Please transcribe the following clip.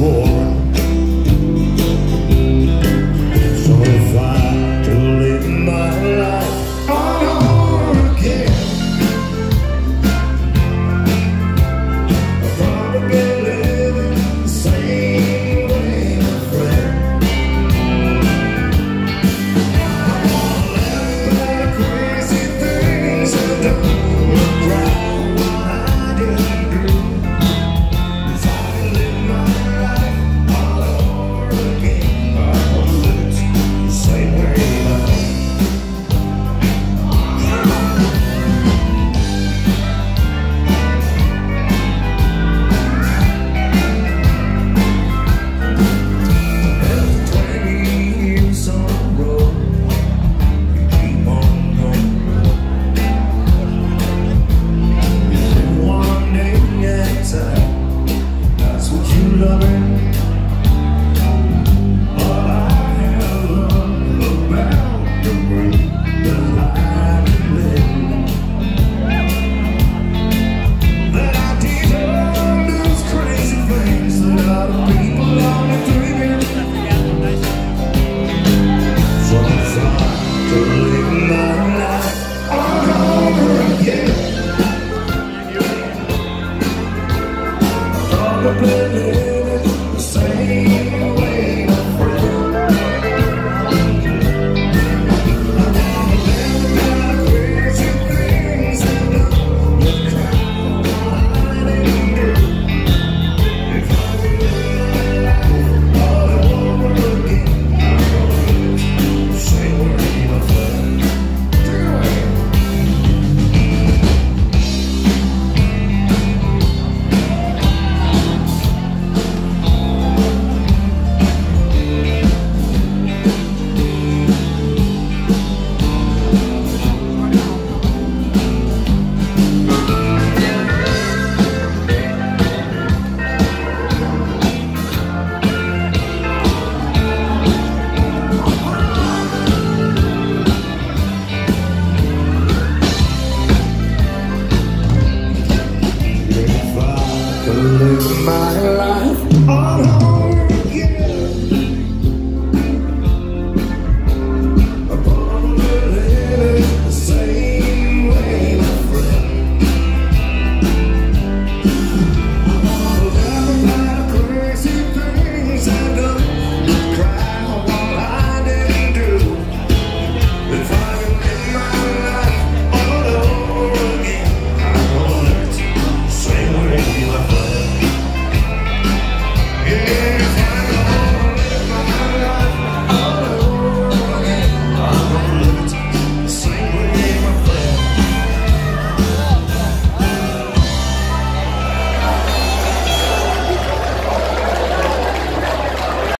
war. probably